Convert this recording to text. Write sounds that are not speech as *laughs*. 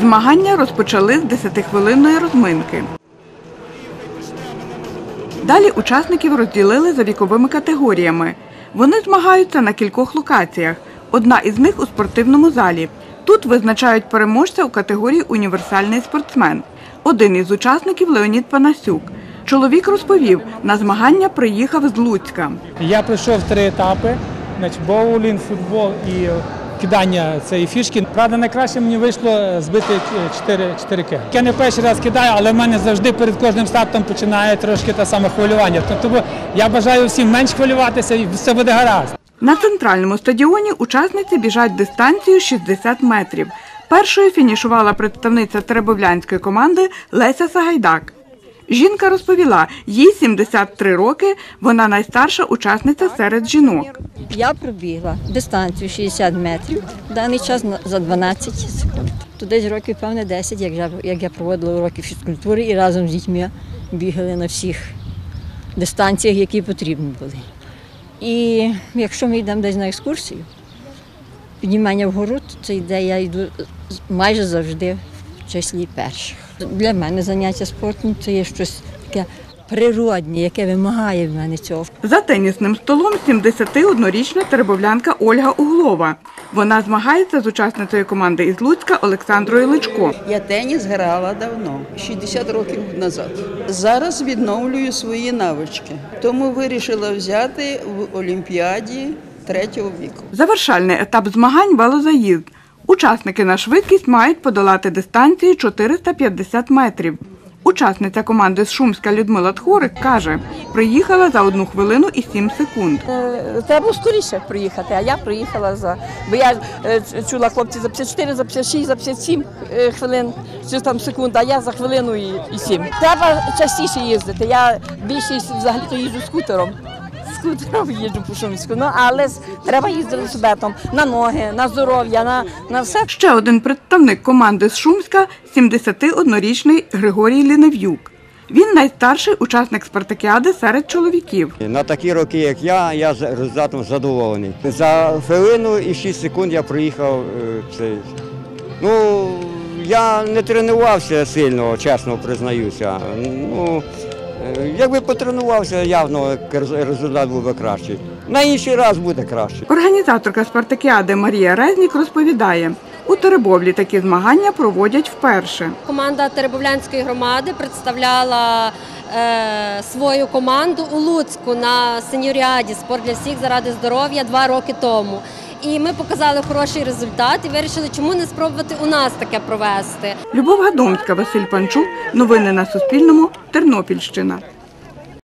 Змагання розпочали з 10-хвилинної розминки. Далі учасників розділили за віковими категоріями. Вони змагаються на кількох локаціях. Одна із них у спортивному залі. Тут визначають переможця у категорії універсальний спортсмен. Один із учасників Леонід Панасюк. Чоловік розповів, на змагання приїхав з Луцька. Я пройшов три етапи: значить, боулінг, футбол і кидання цієї фішки. Правда, найкраще мені вийшло збити 4, 4 кг. Я не перший раз кидаю, але в мене завжди перед кожним стартом починає трошки те саме хвилювання. Тому я бажаю всім менш хвилюватися і все буде гаразд. На центральному стадіоні учасниці біжать дистанцію 60 метрів. Першою фінішувала представниця теребовлянської команди Леся Сагайдак. Жінка розповіла, їй 73 роки, вона найстарша учасниця серед жінок. Я пробігла дистанцію 60 метрів, даний час за 12 секунд. То десь років, певне, 10, як я, як я проводила уроки фізкультури і разом з дітьми бігали на всіх дистанціях, які потрібні були. І якщо ми йдемо десь на екскурсію, піднімання вгору, то це йде, я йду майже завжди в числі перших. Для мене заняття спортом це є щось таке природне, яке вимагає в мене цього. За тенісним столом 71-річна теребовлянка Ольга Углова. Вона змагається з учасницею команди із Луцька Олександрою Личко. Я теніс грала давно, 60 років назад. Зараз відновлюю свої навички, тому вирішила взяти в Олімпіаді третього віку. Завершальний етап змагань велозаїзд. Учасники на швидкість мають подолати дистанцію 450 метрів. Учасниця команди з Шумська Людмила Тхорик каже, приїхала за 1 хвилину і 7 секунд. Е, Треба було скоріше приїхати, а я приїхала за. Бо я е, чула хлопці за 54, за 56, за 57 е, хвилин, чи там секунд, а я за хвилину і, 7. Треба частіше їздити. Я більшість взагалі то їжджу скутером. *laughs* Скутером їжджу по Шумську. Ну але ж треба їздити себе там на ноги, на здоров'я, на, на все. Ще один представник команди з Шумська 71-річний Григорій Лінев'юк. Він найстарший учасник спартакіади серед чоловіків. На такі роки, як я, я результатом задоволений. За хвилину і 6 секунд я проїхав е, цей. Ну, я не тренувався сильно, чесно признаюся. Ну, якби потренувався, явно рез- результат був би кращий. На інший раз буде краще. Організаторка спартакіади Марія Резнік розповідає, у Теребовлі такі змагання проводять вперше. Команда Теребовлянської громади представляла е, свою команду у Луцьку на сеньоріаді Спорт для всіх заради здоров'я два роки тому. І ми показали хороший результат і вирішили, чому не спробувати у нас таке провести. Любов Гадомська, Василь Панчук. Новини на Суспільному. Тернопільщина.